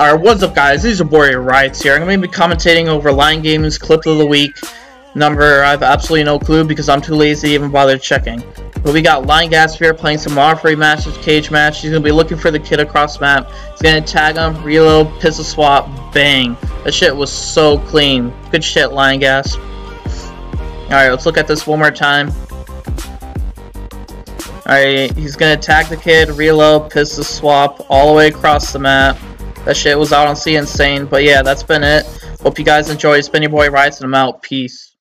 Alright, what's up guys? These are Boy Riotz here. I'm going to be commentating over Lion Games Clip of the Week number. I have absolutely no clue because I'm too lazy to even bother checking. But we got Lion Gaspp here playing some Marfrey matches, cage match. He's going to be looking for the kid across the map. He's going to tag him, reload, pistol swap, bang. That shit was so clean. Good shit, Lion Gaspp. Alright, let's look at this one more time. Alright, he's going to tag the kid, reload, pistol swap, all the way across the map. That shit was honestly insane. But yeah, that's been it. Hope you guys enjoy. It's been your boy and I'm out. Peace.